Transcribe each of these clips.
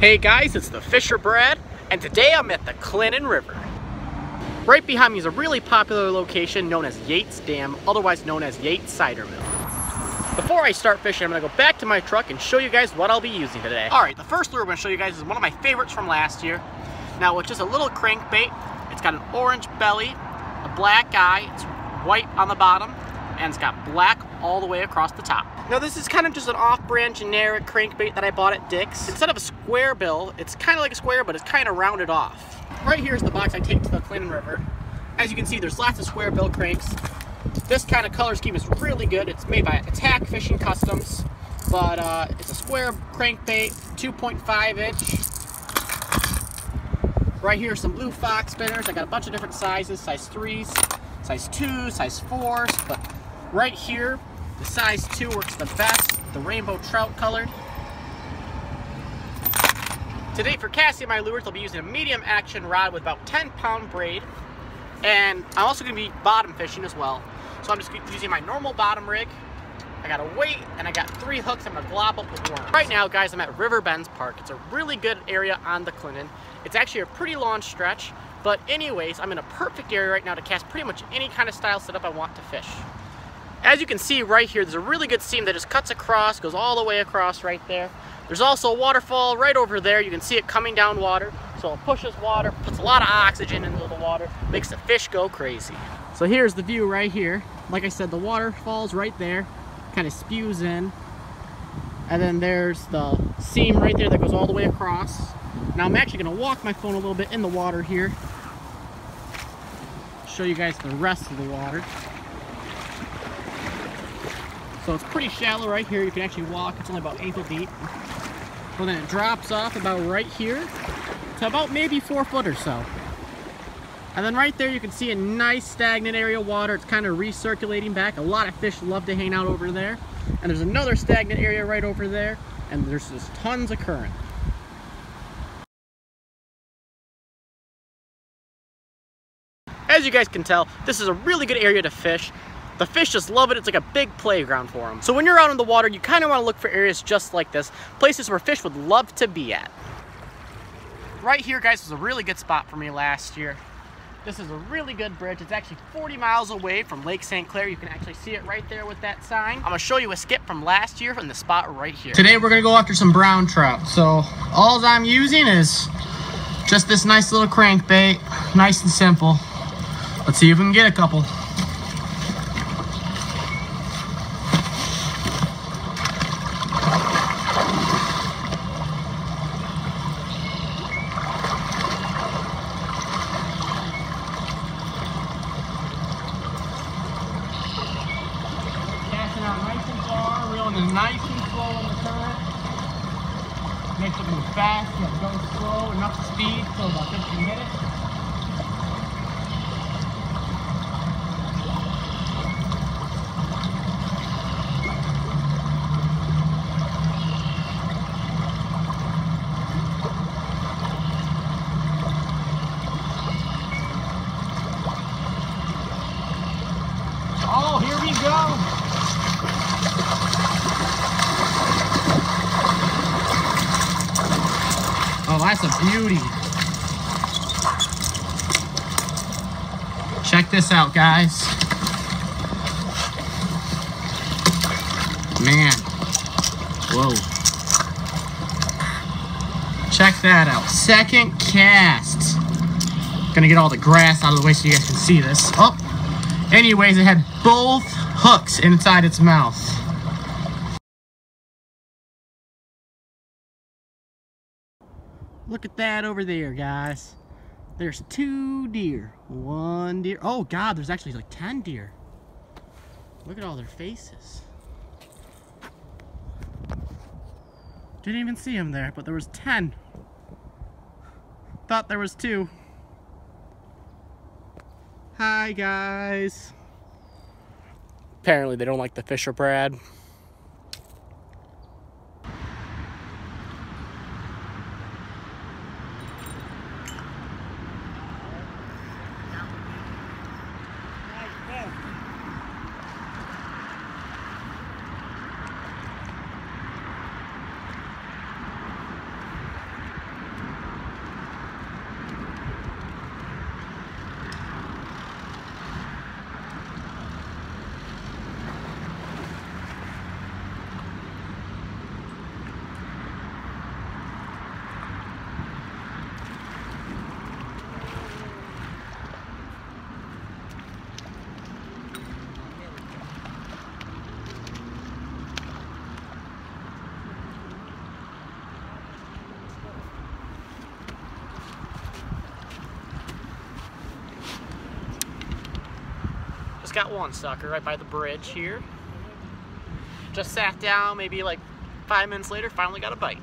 Hey guys, it's the Fisher Brad, and today I'm at the Clinton River. Right behind me is a really popular location known as Yates Dam, otherwise known as Yates Cider Mill. Before I start fishing, I'm gonna go back to my truck and show you guys what I'll be using today. All right, the first lure I'm gonna show you guys is one of my favorites from last year. Now, it's just a little crankbait. It's got an orange belly, a black eye, it's white on the bottom, and it's got black all the way across the top. Now this is kind of just an off-brand generic crankbait that I bought at Dick's. Instead of a square bill, it's kind of like a square, but it's kind of rounded off. Right here is the box I take to the Clinton River. As you can see, there's lots of square bill cranks. This kind of color scheme is really good. It's made by Attack Fishing Customs, but uh, it's a square crankbait, 2.5 inch. Right here, are some blue fox spinners. I got a bunch of different sizes, size 3s, size 2s, size 4s, but right here, the size 2 works the best, the rainbow trout colored. Today for casting my lures, I'll be using a medium action rod with about 10 pound braid. And I'm also going to be bottom fishing as well. So I'm just using my normal bottom rig. I got a weight and I got three hooks I'm to glob up with worms. Right now, guys, I'm at River Bends Park. It's a really good area on the Clinton. It's actually a pretty long stretch. But anyways, I'm in a perfect area right now to cast pretty much any kind of style setup I want to fish. As you can see right here, there's a really good seam that just cuts across, goes all the way across right there. There's also a waterfall right over there. You can see it coming down water. So it pushes water, puts a lot of oxygen into the water, makes the fish go crazy. So here's the view right here. Like I said, the waterfall's right there, kind of spews in. And then there's the seam right there that goes all the way across. Now I'm actually gonna walk my phone a little bit in the water here. Show you guys the rest of the water. So it's pretty shallow right here. You can actually walk. It's only about ankle deep. But then it drops off about right here to about maybe four foot or so. And then right there you can see a nice stagnant area of water. It's kind of recirculating back. A lot of fish love to hang out over there. And there's another stagnant area right over there. And there's just tons of current. As you guys can tell, this is a really good area to fish. The fish just love it. It's like a big playground for them. So when you're out in the water, you kind of want to look for areas just like this, places where fish would love to be at. Right here, guys, was a really good spot for me last year. This is a really good bridge. It's actually 40 miles away from Lake St. Clair. You can actually see it right there with that sign. I'm gonna show you a skip from last year from the spot right here. Today we're gonna go after some brown trout. So all I'm using is just this nice little crankbait, nice and simple. Let's see if we can get a couple. Nice and slow on the current. Makes it move fast, you have to go slow, enough speed so about fish can hit it. Oh, here we go. Oh, that's a beauty. Check this out, guys. Man. Whoa. Check that out. Second cast. Gonna get all the grass out of the way so you guys can see this. Oh. Anyways, it had both hooks inside its mouth. Look at that over there, guys. There's two deer. One deer. Oh, God, there's actually like 10 deer. Look at all their faces. Didn't even see them there, but there was 10. Thought there was two. Hi, guys. Apparently they don't like the Fisher Brad. Just got one sucker right by the bridge here. Just sat down, maybe like five minutes later, finally got a bite.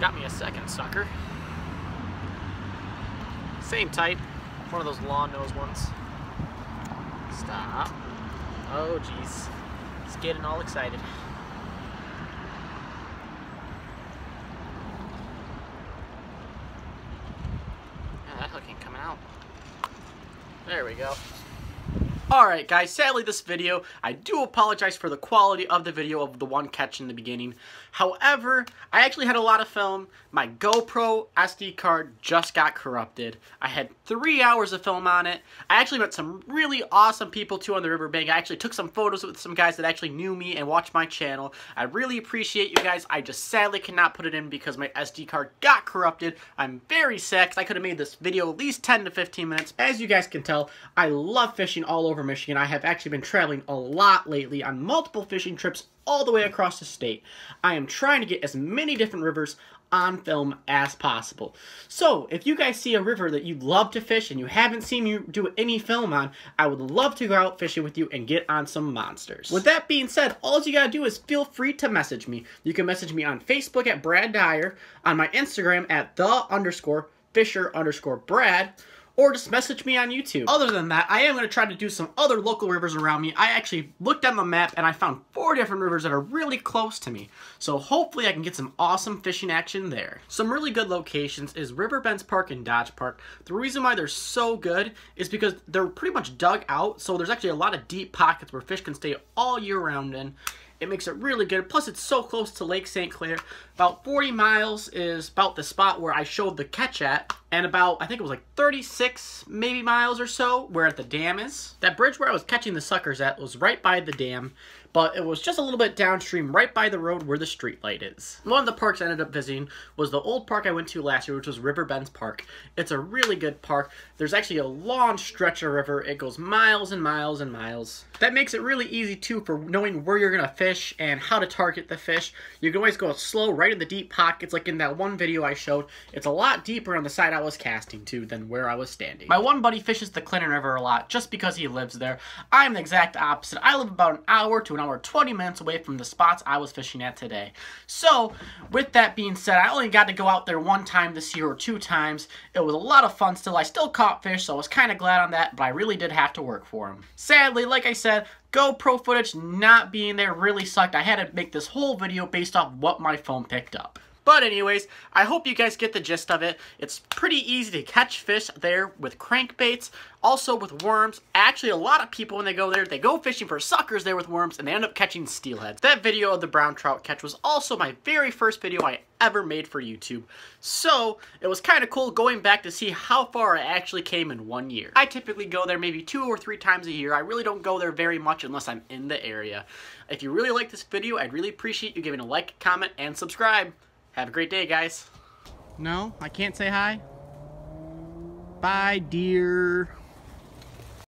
Got me a second sucker. Same type, one of those long nose ones. Stop. Oh jeez, it's getting all excited. Yeah, that hook ain't coming out. There we go. Alright guys, sadly this video, I do apologize for the quality of the video of the one catch in the beginning. However, I actually had a lot of film. My GoPro SD card just got corrupted. I had three hours of film on it. I actually met some really awesome people too on the riverbank. I actually took some photos with some guys that actually knew me and watched my channel. I really appreciate you guys. I just sadly cannot put it in because my SD card got corrupted. I'm very sad I could have made this video at least 10 to 15 minutes. As you guys can tell, I love fishing all over Michigan. I have actually been traveling a lot lately on multiple fishing trips all the way across the state. I am trying to get as many different rivers on film as possible. So, if you guys see a river that you'd love to fish and you haven't seen me do any film on, I would love to go out fishing with you and get on some monsters. With that being said, all you gotta do is feel free to message me. You can message me on Facebook at Brad Dyer, on my Instagram at the underscore Fisher underscore Brad, or just message me on YouTube. Other than that, I am going to try to do some other local rivers around me. I actually looked on the map and I found four different rivers that are really close to me. So hopefully I can get some awesome fishing action there. Some really good locations is Riverbends Park and Dodge Park. The reason why they're so good is because they're pretty much dug out, so there's actually a lot of deep pockets where fish can stay all year round in. It makes it really good. Plus, it's so close to Lake St. Clair. About 40 miles is about the spot where I showed the catch at. And about, I think it was like 36 maybe miles or so where the dam is. That bridge where I was catching the suckers at was right by the dam but it was just a little bit downstream right by the road where the street light is. One of the parks I ended up visiting was the old park I went to last year, which was Riverbends Park. It's a really good park. There's actually a long stretch of river. It goes miles and miles and miles. That makes it really easy, too, for knowing where you're to fish and how to target the fish. You can always go slow right in the deep pockets, like in that one video I showed. It's a lot deeper on the side I was casting to than where I was standing. My one buddy fishes the Clinton River a lot just because he lives there. I'm the exact opposite. I live about an hour to an hour 20 minutes away from the spots I was fishing at today. So, with that being said, I only got to go out there one time this year or two times. It was a lot of fun still. I still caught fish, so I was kind of glad on that, but I really did have to work for them. Sadly, like I said, GoPro footage not being there really sucked. I had to make this whole video based off what my phone picked up. But anyways, I hope you guys get the gist of it. It's pretty easy to catch fish there with crankbaits, also with worms. Actually, a lot of people when they go there, they go fishing for suckers there with worms and they end up catching steelheads. That video of the brown trout catch was also my very first video I ever made for YouTube. So, it was kind of cool going back to see how far I actually came in one year. I typically go there maybe two or three times a year. I really don't go there very much unless I'm in the area. If you really like this video, I'd really appreciate you giving a like, comment, and subscribe. Have a great day, guys. No, I can't say hi. Bye, dear.